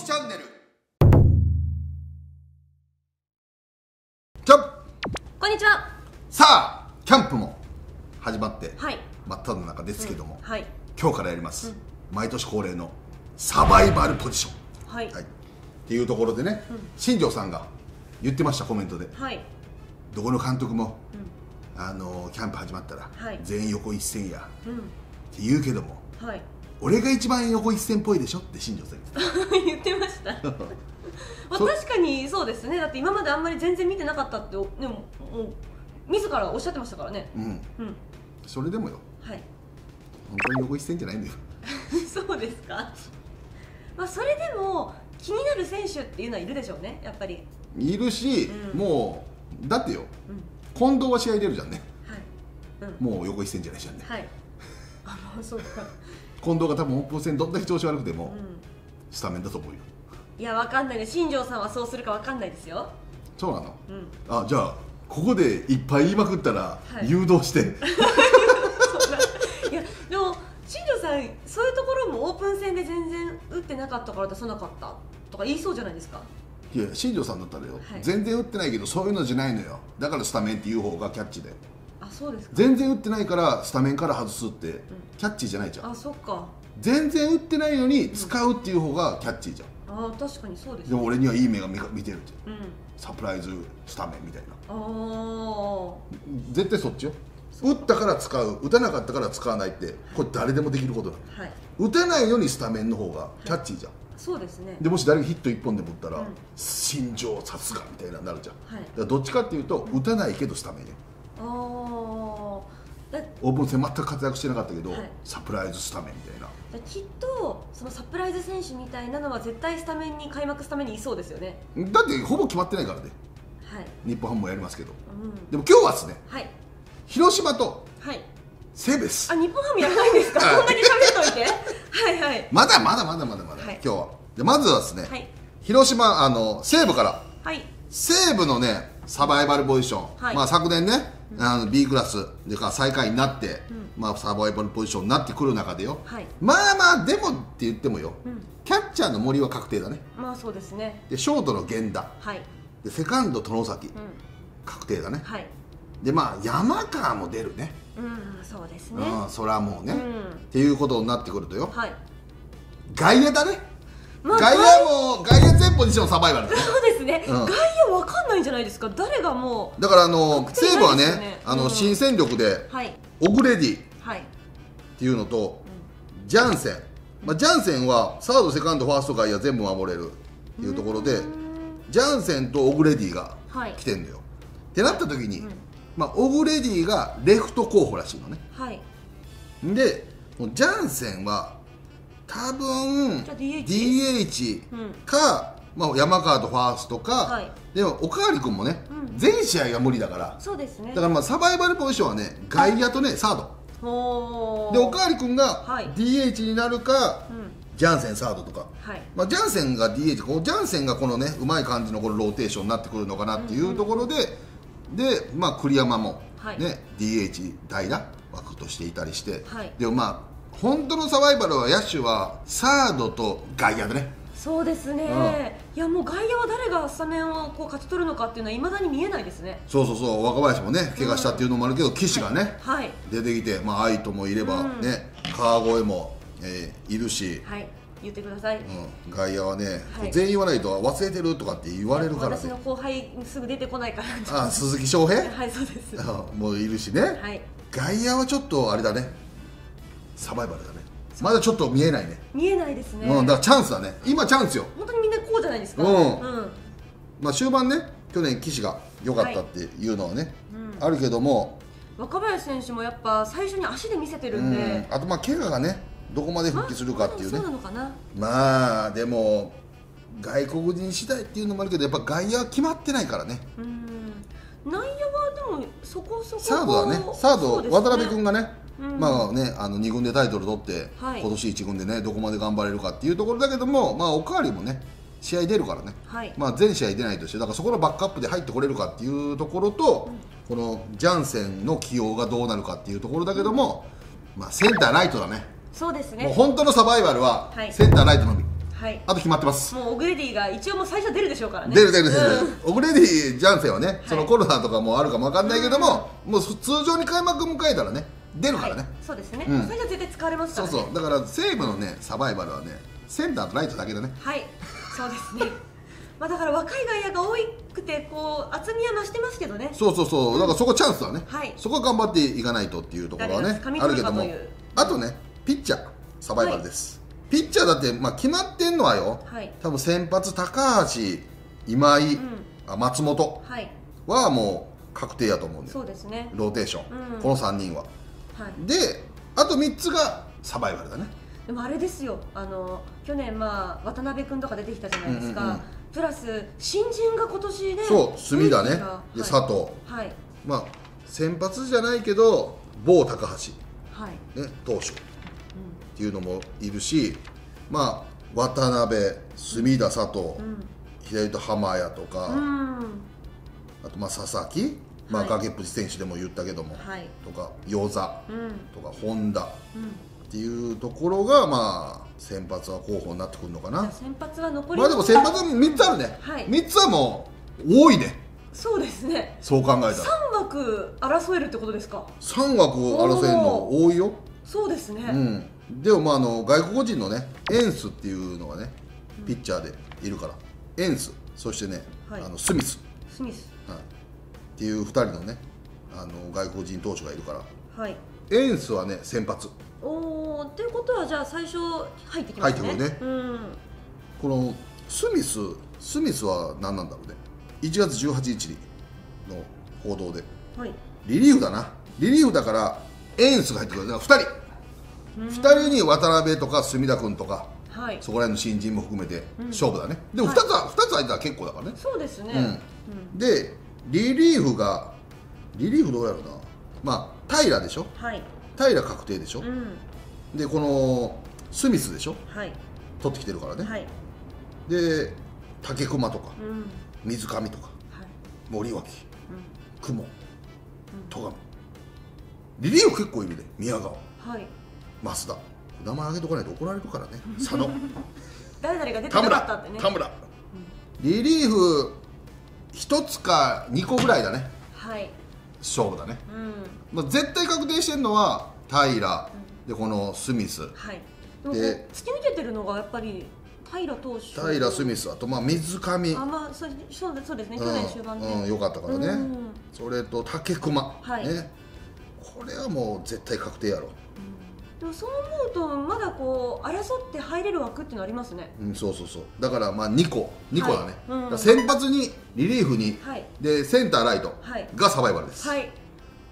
きチャンネル。キャンプ。こんにちは。さあキャンプも始まってはい。真っ只中ですけども、はい。今日からやります、毎年恒例のサバイバルポジション、はい。はい、っていうところでね、新庄さんが言ってましたコメントで。はい。どこの監督も、あのキャンプ始まったら、はい。全員横一線やうん。って言うけどもはい俺が一番横一線っぽいでしょって新庄さん言って 言ってました。まあ、そ確かにそうですね。だって今まであんまり全然見てなかったってでももう自らおっしゃってましたからね。うん。うん。それでもよ。はい。本当に横一線じゃないんだよ。そうですか。まあそれでも気になる選手っていうのはいるでしょうね。やっぱり。いるし、うん。もうだってよ。うん。近藤は試合出るじゃんね。はい。うん。もう横一線じゃないじゃんね。はい。あまあそうか近藤が多分オープン戦どんだけ調子悪くても、うん。スタメンだと思うよ。いやわかんない。ね新庄さんはそうするかわかんないですよ。そうなの？うん。あじゃあここでいっぱい言いまくったら、はい。誘導して。いやでも新庄さんそういうところもオープン戦で全然打ってなかったから出さなかったとか言いそうじゃないですか？いや新庄さんだったらよ、はい。全然打ってないけどそういうのじゃないのよ。だからスタメンっていう方がキャッチで。あそうですか。全然打ってないからスタメンから外すって、キャッチーじゃないじゃん。あそっか。全然打ってないのに使うっていう方がキャッチーじゃん、あ確かにそうですでも俺にはいい目が見見てるってう。ん。サプライズスタメンみたいな。ああ絶対そっちよ。打ったから使う。打たなかったから使わないってこれ誰でもできることなのはい。打たないのにスタメンの方がキャッチーじゃん。そうですね。でもし誰がヒット1本でも打ったら、うん。心情さすがみたいななるじゃん、はい。だからどっちかっていうと打たないけどスタメンねああだオープン戦全く活躍してなかったけど、はい。サプライズスタメンみたいな。だきっとそのサプライズ選手みたいなのは絶対スタメンに開幕スタメンにいそうですよね。だってほぼ決まってないからね。はい。日本ハムもやりますけど。うん。でも今日はですねはい。広島とはい。セベス。あ日本ハムやらないんですか？はい。こんなに喋っといて。はいはい。まだまだまだまだまだ、はい。今日は。でまずはですね、はい。広島あの西武から。はい。西武のねサバイバルポジション、はい。まあ、昨年ね、あの B クラスでか最下位になって、まあ、サバイバルポジションになってくる中でよ、はい。まあまあでもって言ってもよ、うん。キャッチャーの森は確定だね。まあそうですね。でショートの源田。はい。でセカンド外崎、うん。確定だね。はい。でまあ山川も出るね。うんそうですね。うんそれはもうね、うん。っていうことになってくるとよ。はい。外野だね、まあ外野も外野全ポジションサバイバルだね。そうですね、うん。外野わかんないんじゃないですか？誰がもだからあの確定西武はねあの、うん新戦力でうはい。オグレディっはい。ていうのと、ジャンセン、まあ、ジャンセンはサードセカンドファースト外野全部守れるっていうところでジャンセンとオグレディがはい。来てんのよ、ってなった時に、うん。まあ、オグレディがレフト候補らしいのね。はい。でジャンセンは多分 DH か、まあ、山川とファーストか、はい。でもおかわり君もね、うん。全試合が無理だから。そうですね。だからまあサバイバルポジションはね外野とねサード。でおかわり君がはい。DH になるか、うん。ジャンセンサードとか、はい。まあ、ジャンセンが DH こうジャンセンがこのねうまい感じのこのローテーションになってくるのかなっていうところで、で、まあ、栗山も、ねはい。DH 代打枠としていたりして、はい。でもまあ本当のサバイバルは野手はサードと外野でね。そうですね、いやもう外野は誰がスタメンをこう勝ち取るのかっていうのはいまだに見えないですね。そうそうそう。若林もね怪我したっていうのもあるけど、岸がね、はい。出てきて、まあ、愛斗もいれば、うん。ね川越も、えーいるし、はい。言ってください、うん、外野はね、はい。全員言わないと忘れてるとかって言われるから私のね後輩すぐ出てこないから。あ鈴木翔平？はいそうです。あもういるしね、はい。外野はちょっとあれだねサバイバルだね。まだちょっと見えないね。見えないですね、うん、だからチャンスだね。今チャンスよ、本当にみんなこうじゃないですか。うん。うん。まあ、終盤ね去年岸が良かったっていうのはね、うんあるけども、若林選手もやっぱ最初に足で見せてるうんで、ん、あとまあ怪我がねどこまで復帰するかっていうね。まあでも外国人次第っていうのもあるけどやっぱ外野は決まってないからね。うん。内野はでもそこそこサードだね。サード、ね。渡辺君がね、うんまあねあの2軍でタイトル取って、はい。今年1軍でねどこまで頑張れるかっていうところだけどもまあおかわりもね試合出るからね、はい。まあ、全試合出ないとしてだからそこのバックアップで入ってこれるかっていうところと、このジャンセンの起用がどうなるかっていうところだけども、まあ、センターライトだね。そうですね。もう本当のサバイバルははい。センターライトのみ、はい。あと決まってます。もうオグレディが一応もう最初出るでしょうからね。出る出る出る、うん。オグレディ・ジャンセンはね、い。そのコロナとかもあるかもわかんないけども、もう通常に開幕迎えたらね出るからね、はいそうですね、うん。最初は絶対使われますかそうらね。そうだから西武のねサバイバルはねセンターとライトだけだね。はい。そうですね。まあだから若い外野が多くてこう厚みは増してますけどね。そうそうそう。だからそこチャンスだね、はい。そこは頑張っていかないとっていうところはねあるけども。あとねピッチャー。サバイバルです、ピッチャーだって、まあ、決まってんのはよ、はい。多分先発高橋今井、うん。あ松本はい。はもう確定やと思うんでそうですね。ローテーション、うん。この3人は。はいであと3つがサバイバルだね。でもあれですよ。あの去年まあ渡辺君とか出てきたじゃないですか、うんうんうん。プラス新人が今年でそう隅田ね。はい。で佐藤。はい。まあ先発じゃないけど某高橋、はい、ね、投手っていうのもいるしまあ渡辺隅田佐藤、うん。左と浜谷とか、うん、うん。あとまあ佐々木、まあ、はい。崖っぷち選手でも言ったけども、はい。とか與座うん。とか本田うん。っていうところがまあ先発は候補になってくるのかな。先発は残りまあでも先発は3つあるね、はい。3つはもう多いね。そうですね。そう考えたら。3枠争えるってことですか？3枠を争えるの多いよ、そうですね、うん、でもまああの外国人のねエンスっていうのがねピッチャーでいるから。エンス。そしてね、はい。あのスミス、スミス。はい、っていう2人のねあの外国人投手がいるから。はい。エンスはね先発。おーっていうことはじゃあ最初入ってきますね。入ってくうん。このスミススミスは何なんだろうね。1月18日の報道で。はい。リリーフだな。リリーフだからエンスが入ってくる。だから2人。うん。2人に渡辺とか隅田君とか。はい。そこら辺の新人も含めてうん。勝負だね、でもはい2つは、二つ空いたら結構だからね。そうですね、うん。でリリーフがリリーフどうやろうな。まあ平でしょ？はい。平確定でしょ、うん。でこのスミスでしょ？はい。取ってきてるからね、はい。で竹熊とかうん。水上とかはい。森脇うん。雲戸上。リリーフ結構いるで宮川。はい。増田。名前挙げとかないと怒られるからね。佐野。誰々が出て田村なかったってね。田村。リリーフ1つか2個ぐらいだね。はい。勝負だね、うん。まあ、絶対確定してるのは平。でこのスミス。はい。で突き抜けてるのがやっぱり平投手。平スミス。あとまあ水上。あまあそうそうそうですね。去年終盤で、うんうん、よかったからね、うん。それと竹熊、はい。ね。これはもう絶対確定やろ、でもそう思うとまだこう争って入れる枠っていうのありますね。うん、そうそうそう。だからまあ2個。2個だね、はい。うん。だから先発にリリーフにはい。でセンターライトはい。がサバイバルです、はい。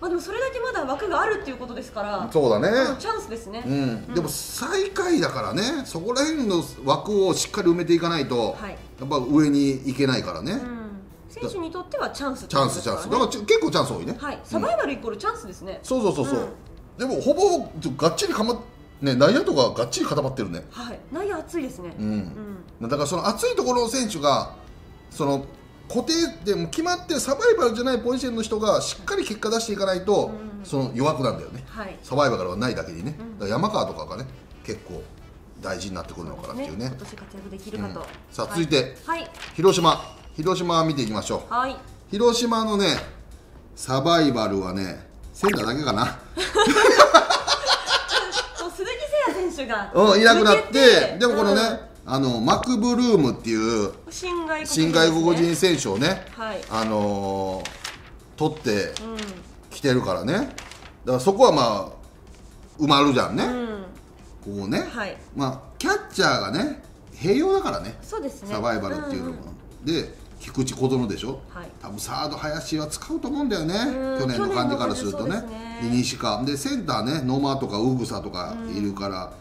まあでもそれだけまだ枠があるっていうことですからそうだね、チャンスですね、うん、でも最下位だからねそこら辺の枠をしっかり埋めていかないと、はい。やっぱ上に行けないからね、うん、選手にとってはチャンスってチャンスチャンス。だからち結構チャンス多いね、はい。サバイバルイコールチャンスですね、そうそうそうそう、うんでもほぼがっちりかまね内野とかがっちり固まってるね。はい。内野熱いですね。うん、うん。だからその熱いところの選手がその固定でも決まってサバイバルじゃないポジションの人がしっかり結果出していかないと、うん。その弱くなんだよね。はい。サバイバルはないだけにね、うん。だから山川とかがね結構大事になってくるのかなっていうね。今年活躍できるかと、うん。さあは続いてはい。広島。広島見ていきましょう。はい。広島のねサバイバルはねセンターだけかな。鈴木誠也選手がうんいなくなってでもこのね、うん。あのマクブルームっていう新外国人ね。新外国人選手をね、はい。あのー取ってうきてるからね。だからそこはまあ埋まるじゃんね、ん、うん、こうね、はい。まあキャッチャーがね併用だからね。そうですね。サバイバルっていうのも、で菊池小園でしょ、はい。多分サード林は使うと思うんだよね。うん。去年の感じからするとね。ですね。で西川。でセンターね。野間とかウグサとかいるから。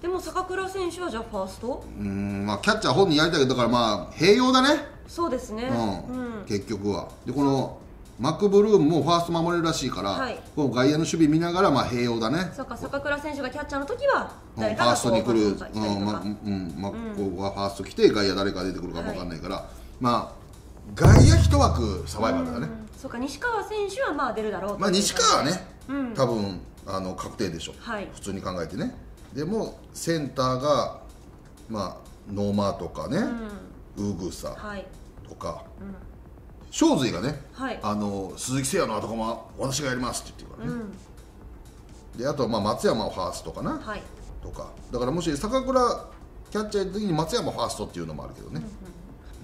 でも坂倉選手はじゃあファースト？うん。まあキャッチャー本人やりたいけどだからまあ併用だね。そうですね。うん、結局は。でこのマックブルームもファースト守れるらしいから、はい。この外野の守備見ながらまあ併用だね。そうか坂倉選手がキャッチャーの時はうんファース誰かがこうトに来る、ファーストうんまに来たりとかうん。まここがファースト来て外野誰か出てくるかも分かんないから、まあ外野一枠サバイバルだね、うん。そうか西川選手はまあ出るだろうと。まあ西川はね、うん。多分あの確定でしょ、はい。普通に考えてね。でもセンターがまあ野間とかね、うん。うぐさはい。とか。うん。正髄がねはい。あの鈴木誠也の後釜私がやりますって言ってるからね、うん。であとはまあ松山をファーストかな、はい。とか。だからもし坂倉キャッチャーやった時に松山ファーストっていうのもあるけどね、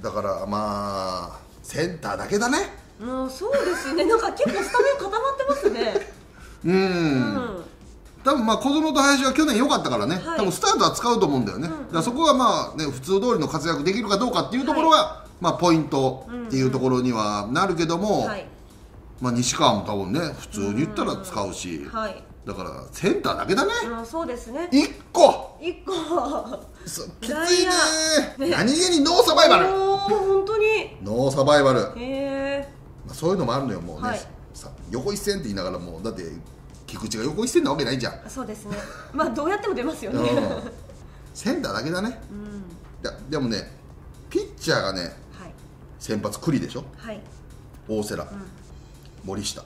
だからまあセンターだけだね。もうそうですね。なんか結構スタメン固まってますね。うん。うん。多分まあ小園と林は去年良かったからね、はい。多分スタートは使うと思うんだよね、だからそこはまあね普通通りの活躍できるかどうかっていうところは、まあポイントっていうところにはなるけども、はい。まあ西川も多分ね普通に言ったら使うし、はいだからセンターだけだね、うんそうですね。一個。一個。そ きつい外ね野ね。何気にノーサバイバル。おー本当に。ノーサバイバル、へえまあ、そういうのもあるのよもうね、はい。さ横一線って言いながらもうだって菊池が横一線なわけないじゃん、そうですね。まあどうやっても出ますよね。うん。センターだけだね。うん。いやでもねピッチャーがねはい。先発栗でしょ？はい。大瀬良、ん。森下、ん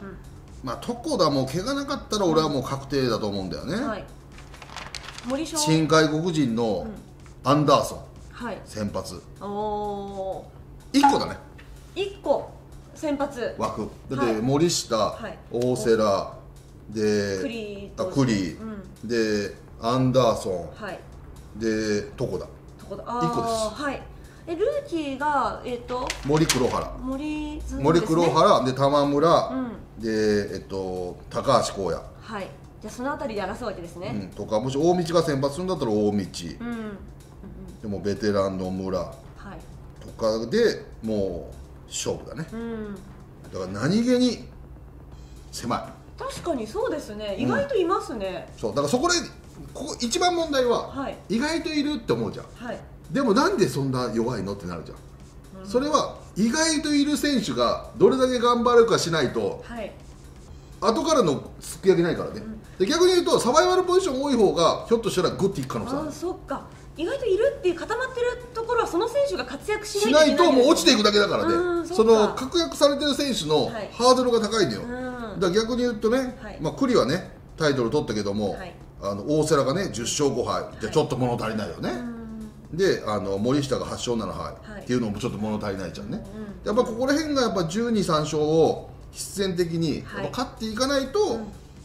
まあ床田も怪我なかったら俺はもう確定だと思うんだよね、はい。森翔。新外国人のアンダーソン。はい。先発。おお1個だね。一個。先発。枠。だってはい。森下、はい。大瀬良で栗あ投手。栗、うん。でアンダーソはい。ンで床田とこだ一個です。はいえルーキーがえっ、と森黒原。森津森黒原で玉村、うん。でえっと高橋光也、はい。じゃあそのあたりで争うわけですうねん、とかもし大道が先発するんだったら大道。うん、うん、でもベテランの村。はい。とかでもう勝負だね。うん。だから何気に狭い。確かにそうですね。意外といますね、そう。だからそこでここ一番問題は、はい。意外といるって思うじゃん。はいでもなんでそんな弱いの？ってなるじゃん、それは意外といる選手がどれだけ頑張るかしないとはい。後からのすくい上げないからね、で逆に言うとサバイバルポジション多い方がひょっとしたらグッていく可能性ある。ああそっか。意外といるっていう固まってるところはその選手が活躍ししなないいともう落ちていくだけだからね。うんその確約されてる選手のはい。ハードルが高いのよ、うん。だから逆に言うとね、はい。まあ、栗はねタイトル取ったけども、はい。あの大瀬良がね10勝5敗じゃちょっと物足りないよね、であの森下が8勝7敗、はいっていうのもちょっと物足りないじゃんね、うんやっぱここら辺がやっぱ1 2 3勝を必然的にはいやっぱ勝っていかないと、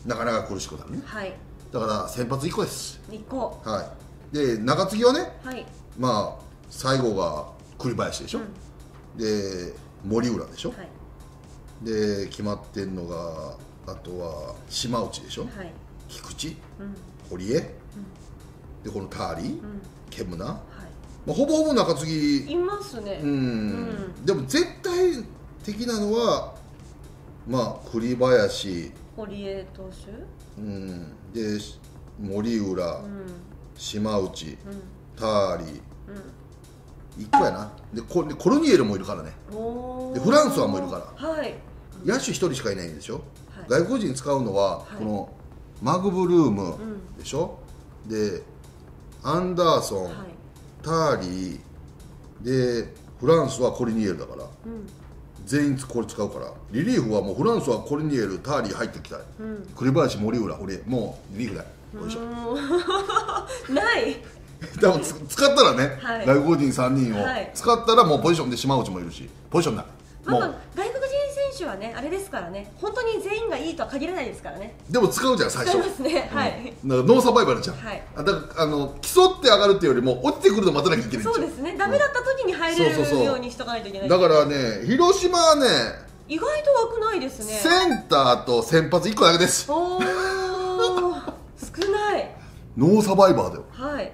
なかなか苦しくなるね。はい。だから先発1個です。一個。はい。で中継ぎはねはい。まあ最後が栗林でしょ、で森浦でしょ、はい。で決まってんのがあとは島内でしょ、はい。菊池うん。堀江、でこのターリー、うん。ケムナ、はまあ、ほぼほぼ中継ぎ。いいますね。うん、でも絶対的なのはまあ栗林、堀江投手？うん、で森浦、うん。島内。うん。ターリー。1個やな。でコでコルニエルもいるからね。でフランスはもういるから。はい。野手1人しかいないんでしょ、はい。外国人使うのは、はい。このマグブルームん。でしょ、でアンダーソン、はいターリーでフランスはコリニエルだから。うん。全員これ使うから。リリーフはもうフランスはコリニエルターリー入ってきたい、うん。栗林森浦堀江もうリリーフだよいしょ。う んない。多分つ使ったらね、はい。外国人3人を、はい。使ったらもうポジションで島内もいるし。ポジションだ。もまあう、外国人選手はねあれですからね。本当に全員がいいとは限らないですからね。でも使うじゃん最初。使いますね。はい。だからノーサバイバルじゃん、はい。あだからあの競って上がるっていうよりも落ちてくるの待たなきゃいけないん。そうですね。ダメだった時に入れるようにしとかないといけない。だからね広島はね意外と枠ないですね。センターと先発1個だけです。おー。少ない。ノーサバイバーだよ。はい。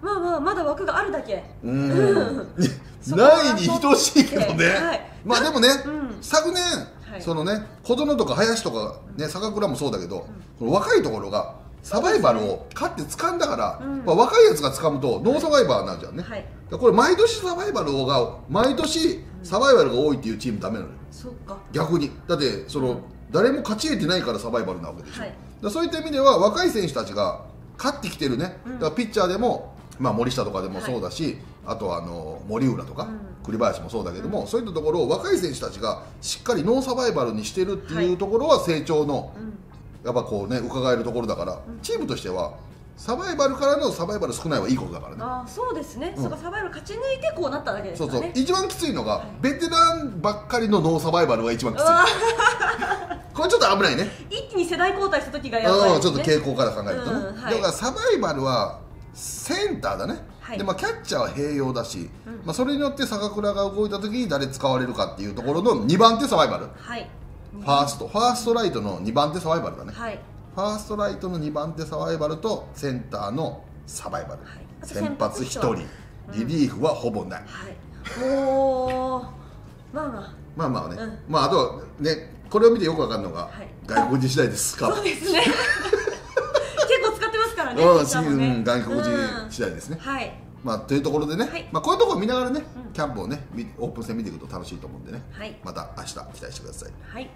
まあまあまだ枠があるだけ。うーん ないに等しいけどね、はい。まあでもね、うん。昨年、はい。そのね小園とか林とかね坂倉もそうだけど、この若いところがサバイバルを勝って掴んだから、うん。まあ、若いやつが掴むとノーサバイバーになるじゃんね、はい。これ毎年サバイバルが毎年サバイバルが多いっていうチームダメなのよ。逆に。だってその、うん。誰も勝ち得てないからサバイバルなわけでしょ、はい。そういった意味では若い選手たちが勝ってきてるね、うん。だからピッチャーでも、まあ、森下とかでもそうだし、あとはあの森浦とか、うん。栗林もそうだけども、そういったところを若い選手たちがしっかりノーサバイバルにしてるっていうところは成長の、うん。やっぱこうね伺えるところだから、チームとしてはサバイバルからのサバイバル少ないはいいことだからね。ああそうですね、うん。サバイバル勝ち抜いてこうなっただけですそうそう。一番きついのが、はい。ベテランばっかりのノーサバイバルが一番きつい。これちょっと危ないね。一気に世代交代した時がやばいね。ちょっと傾向から考えるとね、うんはい。だからサバイバルはセンターだね、はい。でまあ、キャッチャーは併用だし、うん。まあ、それによって坂倉が動いた時に誰使われるかっていうところの2番手サバイバル。はい。ファースト。ファーストライトの2番手サバイバルだね。はい。ファーストライトの2番手サバイバルとセンターのサバイバル、先発1人。うん。リリーフはほぼない、はい。もうまあまあ。まあまあね、うん。まああとはねこれを見てよくわかるのが、はい。外国人次第です。かそうですねねうん外国人うん次第ですね、はい。まあ、というところでね、はい。まあ、こういうところ見ながらね、うん。キャンプをねみオープン戦見ていくと楽しいと思うんでね。はい。また明日期待してください。はい